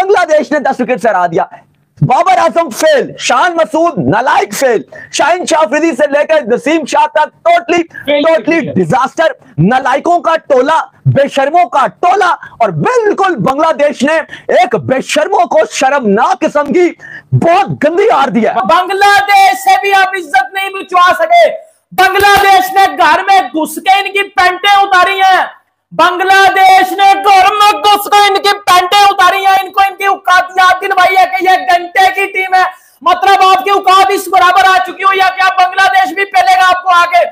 बांग्लादेश ने दस विकेट से हरा दिया। बाबर आज़म फेल शान मसूद नलाइक फेल शाहिन शाफरीदी से लेकर नसीम शाह तक टोटली टोटली डिजास्टर नलाइकों का टोला बेशर्मों का टोला और बिल्कुल बांग्लादेश ने एक बेशर्मों को शर्मनाक किस्म की बहुत गंदी हार दिया बांग्लादेश से भी आप इज़्ज़त नहीं बिचवा सके। बांग्लादेश ने घर में घुस के इनकी पैंटें उतारी हैं। बांग्लादेश ने घर में घुस के इनकी पैंटें उतारी हैं इनको इनकी औकात याद दिलवाई है कि ये घंटे की टीम है मतलब आपकी औकात इस बराबर आ चुकी हो या क्या बांग्लादेश भी पहलेगा आपको आगे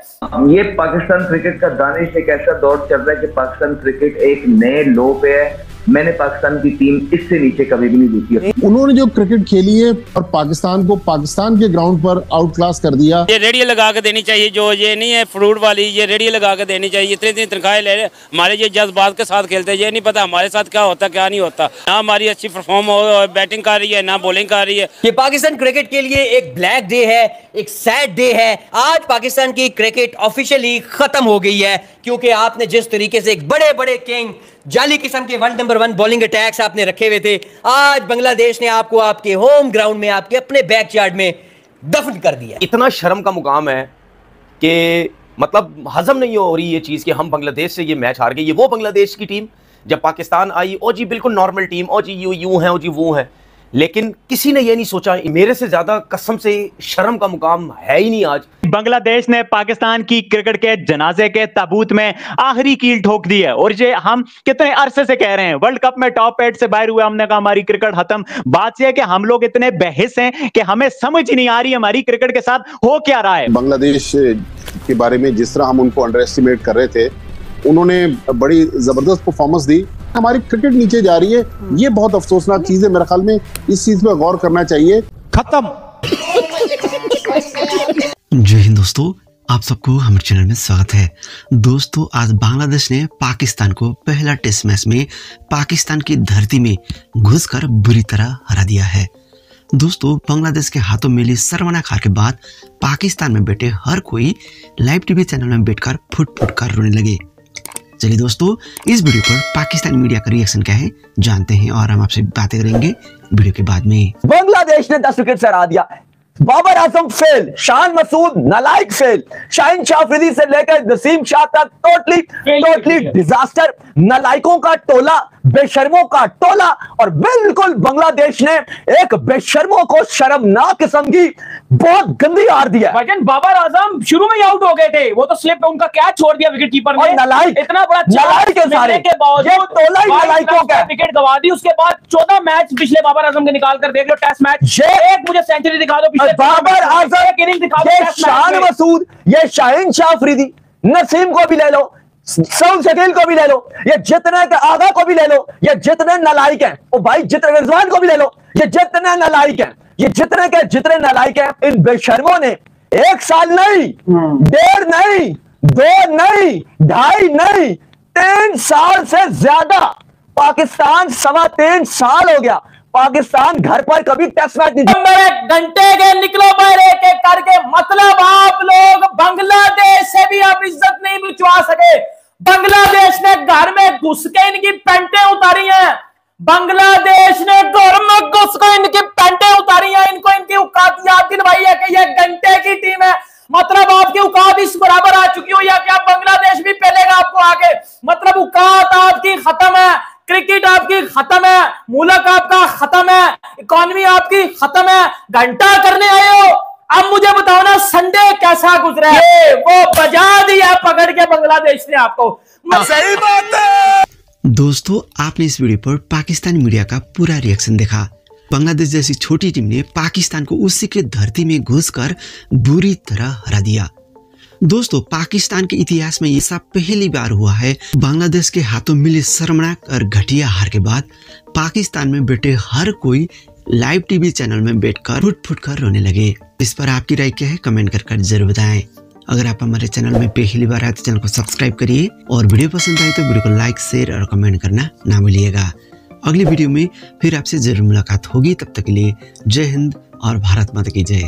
ये पाकिस्तान क्रिकेट का दानिश एक ऐसा दौर चल रहा है कि पाकिस्तान क्रिकेट एक नए लो पे है। मैंने पाकिस्तान की टीम इससे नीचे कभी भी नहीं देखी है। उन्होंने जो क्रिकेट खेली है और पाकिस्तान को पाकिस्तान के ग्राउंड पर आउट क्लास कर दिया। ये रेडियो लगा के देनी चाहिए जो ये नहीं है फ्रूट वाली ये रेडियो लगा के देनी चाहिए। इतनी इतनी तनख्वाहें ले रहे हमारे ये जज्बात के साथ खेलते ये नहीं पता हमारे साथ क्या होता क्या नहीं होता। ना हमारी अच्छी परफॉर्म हो बैटिंग कर रही है ना बॉलिंग कर रही है। ये पाकिस्तान क्रिकेट के लिए एक ब्लैक डे है एक सैड डे है। आज पाकिस्तान की क्रिकेट ऑफिशियली खत्म हो गई है क्योंकि आपने जिस तरीके से एक बड़े बड़े किंग जाली किस्म के one number one bowling attacks आपने रखे हुए थे। आज बांग्लादेश ने आपको आपके होम ग्राउंड में, आपके अपने बैक यार्ड में दफन कर दिया इतना शर्म का मुकाम है कि मतलब हजम नहीं हो रही ये चीज़ कि हम बांग्लादेश से ये मैच हार गए। ये वो बांग्लादेश की टीम जब पाकिस्तान आई, ओ जी, बिल्कुल normal team O G, U U है, ओ जी, वो है। लेकिन किसी ने ये नहीं सोचा मेरे से ज़्यादा कसम से शर्म का मुकाम है ही नहीं आज। बांग्लादेश ने पाकिस्तान की क्रिकेट के जनाजे के ताबूत में आखिरी कील ठोक दी है। और ये हम कितने अरसे से कह रहे हैं वर्ल्ड कप में टॉप एट से बाहर हुए हमने कहा हमारी क्रिकेट खत्म। बात यह है कि हम लोग इतने बहस हैं कि हमें समझ ही नहीं आ रही हमारी क्रिकेट के साथ हो क्या रहा है। बांग्लादेश के बारे में जिस तरह हम उनको अंडर एस्टिमेट कर रहे थे उन्होंने बड़ी ज़बरदस्त परफॉर्मेंस दी। हमारी क्रिकेट नीचे जा रही है। ये बहुत अफसोसनाक चीज़ है मेरे ख्याल में। इस चीज़ पर गौर करना चाहिए। खत्म। जय हिंद दोस्तों आप सबको हमारे चैनल में स्वागत है। दोस्तों आज बांग्लादेश ने पाकिस्तान को पहला टेस्ट मैच में पाकिस्तान की धरती में घुसकर बुरी तरह हरा दिया है। दोस्तों बांग्लादेश के हाथों मिली सर्वनाक हार के बाद पाकिस्तान में बैठे हर कोई लाइव टीवी चैनल में बैठकर फुट फुट कर रोने लगे। चलिए दोस्तों इस वीडियो पर पाकिस्तान मीडिया का रिएक्शन क्या है जानते हैं और हम आपसे बातें करेंगे वीडियो के बाद में। बांग्लादेश ने दस विकेट से हरा दिया। बाबर आज़म फेल शान मसूद नलाइक फेल शाहिन शाहफरीदी से लेकर नसीम शाह तक टोटली टोटली डिजास्टर नलायकों का टोला बेशर्मों का टोला और बिल्कुल बांग्लादेश ने एक बेशर्मों को शर्मनाक किस्म की बहुत गंदी हार दिया भाईजान बाबर आज़म शुरू में ही आउट हो गए थे। वो तो स्लिप उनका कैच छोड़ दिया विकेट कीपर ने? नलायक इतना बड़ा है सारे। के बावजूद टोला ही का विकेट गवा दी। उसके बाद चौदह मैच पिछले बाबर आज़म के निकाल कर देख लो टेस्ट मैच एक मुझे सेंचुरी दिखा दो पिछले बाबर। आज़म इनिंग दिखा दो शान मसूद ये शाहिन शाह अफरीदी नसीम को भी ले लो। सऊद शकील को भी ले लो ये जितने के आगा को भी ले लो ये जितने नलायक हैं। ओ भाई जितने रिजवान को भी ले लो ये जितने नलायक हैं। ये जितने के जितने नलायक हैं इन बेशर्मों ने एक साल नहीं डेढ़ नहीं दो नहीं ढाई नहीं तीन साल से ज़्यादा पाकिस्तान सवा तीन साल हो गया। पाकिस्तान घर पर कभी टेस्ट मैच नहीं मेरे घंटे के निकलो मेरे के करके मतलब आप लोग बांग्लादेश से भी आप इज़्ज़त नहीं बिचवा सके। बांग्लादेश ने घर में घुस के इनकी पैंटें उतारी हैं। बांग्लादेश ने घर में घुस के इनकी पैंटें उतारी हैं। इनको इनकी औकात याद दिलवाई है कि ये घंटे की टीम है। मतलब आपकी औकात इस बराबर आ चुकी हो या क्या बांग्लादेश भी पहलेगा आपको आगे। मतलब औकात आपकी खत्म है। क्रिकेट आपकी खत्म है। मुलक आपका खत्म है। इकोनॉमी आपकी खत्म है। घंटा करने आए हो। अब संडे कैसा गुजरा है? वो बजा दिया पकड़ के बांग्लादेश ने आपको। सही बात है। दोस्तों आपने इस वीडियो पर पाकिस्तानी मीडिया का पूरा रिएक्शन देखा। बांग्लादेश जैसी छोटी टीम ने पाकिस्तान को उसी के धरती में घुसकर बुरी तरह हरा दिया। दोस्तों पाकिस्तान के इतिहास में ये सब पहली बार हुआ है। बांग्लादेश के हाथों मिली शर्मनाक और घटिया हार के बाद पाकिस्तान में बैठे हर कोई लाइव टीवी चैनल में बैठकर फुट फुट कर रोने लगे। इस पर आपकी राय क्या है, कमेंट कर कर ज़रूर बताएँ। अगर आप हमारे चैनल में पहली बार आए तो चैनल को सब्सक्राइब करिए और वीडियो पसंद आए तो वीडियो को लाइक, शेयर और कमेंट करना ना भूलिएगा। अगली वीडियो में फिर आपसे ज़रूर मुलाकात होगी। तब तक के लिए जय हिंद और भारत माता की जय।